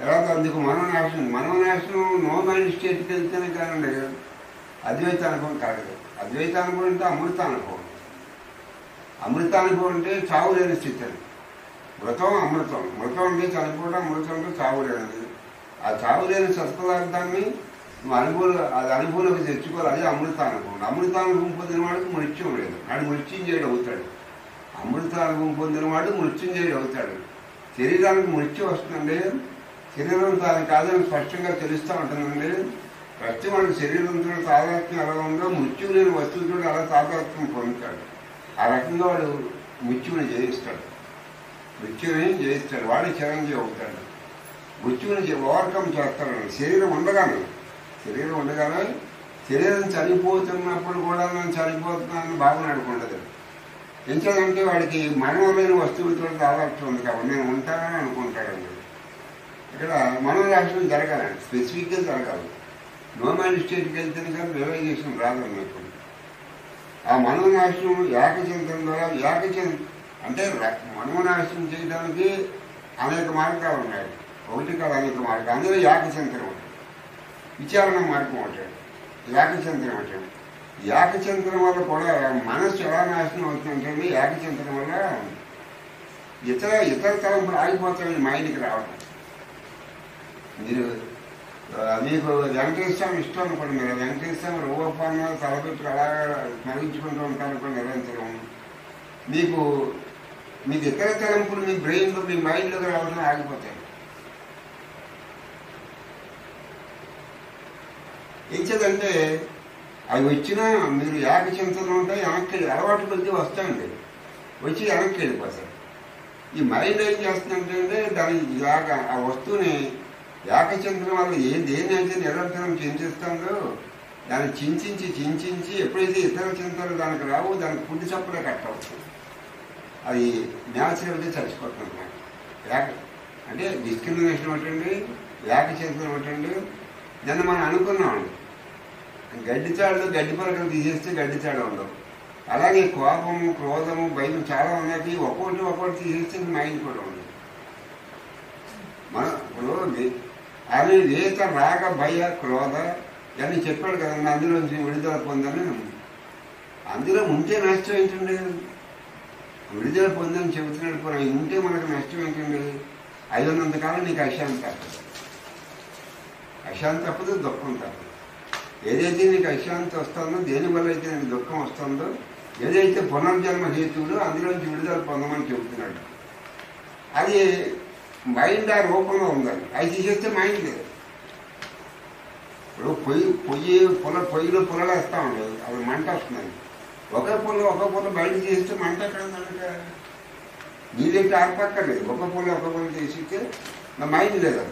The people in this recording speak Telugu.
తర్వాత అందుకు మనోనాశనం. మనోనాశనం నో మైండ్ స్టేట్కి వెళ్తేనే కానండి అద్వైత అనుభవం కాదు. అద్వైత అనుభవం అంటే అమృత అనుభవం అమృత అనుభవం అంటే చావు లేని స్థితి అని మృతం అమృతం. మృతం అంటే చనిపోవడం అమృతం అంటే చావు లేనిది. ఆ చావు లేని సత్పదార్థాన్ని నువ్వు అనుభవం అది అనుభవంలోకి తెచ్చుకోవాలి. అదే అమృత అనుభవం అమృత అనుభవం పొందిన వాడికి మృత్యం లేదు. వాడు మృత్యుంజయుడు అవుతాడు. అమృత అనుభవం పొందిన వాడు మృత్యుంజయుడు అవుతాడు. శరీరానికి మృత్యు వస్తుందండి. శరీరం తాను కాదని స్పష్టంగా తెలుస్తూ ఉంటుందండి ప్రతి మన శరీరంతో తాదాత్మ్యం ఎలా ఉందో మృత్యువు లేని వస్తువుతో అలా తాదాత్మ్యం పొందుతాడు. ఆ రకంగా వాడు మృత్యువుని జయిస్తాడు. మృత్యుని జయిస్తాడు. వాడే చిరంజీవి అవుతాడు. మృత్యువుని ఓవర్కమ్ చేస్తాడు శరీరం ఉండగానే శరీరం ఉండగానే శరీరం చనిపోతున్నప్పుడు కూడా నేను చనిపోతున్నానని భావన అనుకుండదు ఎంతదంటే వాడికి మరణం లేని వస్తువులతో తాదాత్మ్యం ఉంది కాబట్టి నేను ఉంటానని అనుకుంటాడండి. ఇక్కడ మనోరాశనం జరగాలండి. స్పెసిఫిక్గా జరగాలి. నో స్టేట్కి వెళ్తేనే కానీ రియలైజేషన్ రాదన్నప్పుడు ఆ ఆ మనోనాశనం ఏకచింతనం ద్వారా ఏకచింత అంటే ర- మనోనాశనం చేయడానికి అనేక మార్గాలు ఉన్నాయి. ఒకటి కాదు అనేక మార్గాలు. అందులో ఏకచింతనం ఒకటి. విచారణ మార్గం ఒకటి. ఏకచింతనం ఒకటి. ఏకచింతనం వల్ల కూడా మనస్సు ఎలా నాశనం అవుతుందంటే ఏకచింతనం వల్ల ఇతర ఇతర తలంపులు ఆగిపోతాయి మైండ్కి రావడం మీరు మీకు వెంకటేశ్వర స్వామి ఇష్టం అనుకోండి మీరు. వెంకటేశ్వర స్వామి రూపంగా తలపెట్టి అలా స్మరించుకుంటూ ఉంటారనుకోండి నిరంతరం. మీకు మీకు ఇతర తలంపులు మీ బ్రెయిన్లో మీ మైండ్లో రావడం ఆగిపోతాయి. ఎంచేదంటే అవి వచ్చినా మీరు ఏకచింతలు ఉంటే వెనక్కి అలవాటు కొద్దీ వస్తాయండి. వచ్చి వెనక్కి వెళ్ళిపోతారు ఈ మైండ్ ఏం చేస్తుందంటే దాని ఇలాగా ఆ వస్తువుని ఏకచంద్రం వల్ల ఏ దేనైతే నిరంతరం చింతిస్తుందో దాన్ని చించించి చించించి ఎప్పుడైతే ఇతర చింతలు దానికి రావు దానికి పుట్టి చప్పుడే కట్ అవుతుంది అది న్యాచురల్గా చచ్చిపోతుంది ఏక అంటే డిస్క్రిమినేషన్ ఒకటండి ఏకచింతనం ఒకటండి దాన్ని మనం అనుకున్నాం గడ్డి గడ్డి పలకలు తీసేస్తే గడ్డి చాడ ఉండవు. అలాగే కోపము క్రోధము భయం చాలా ఉన్నాయి. ఒక్కొక్కటి ఒక్కొక్కటి తీసేస్తే మైండ్ కూడా ఉంది మన ఇప్పుడు వి- అవి వేత రాగ భయ క్రోధ ఇవన్నీ చెప్పాడు కదండి అందులోంచి విడుదల పొందని అందులో ఉంటే నష్టం ఏంటండి? విడుదల పొందని చెబుతున్నాడు కూడా ఉంటే మనకు నష్టం ఏంటండి? అయి ఉన్నంతకాలం నీకు అశాంతి తప్పదు. అశాంతి తప్పదు దుఃఖం తప్పదు. ఏదైతే నీకు అశాంతి వస్తుందో దేనివల్ల అయితే నీకు దుఃఖం వస్తుందో ఏదైతే పునర్జన్మ హేతువులో అందులోంచి విడుదల పొందమని చెబుతున్నాడు. అది మైండ్ ఆ రూపంలో ఉందండి అది తీసేస్తే మైండ్ లేదు ఇప్పుడు పొయ్యి పొయ్యి పొల పొయ్యిలో పుల్లలేస్తా ఉండదు అది మంట వస్తుంది. ఒక పుల్ల ఒక పుల్ల బయట తీస్తే మంట ఎక్కడ ఉందంటే నీళ్ళెట్టి ఆర్పక్కర్లేదు. ఒక పుల్ల ఒక పుల్ల తీసిస్తే మైండ్ లేదు.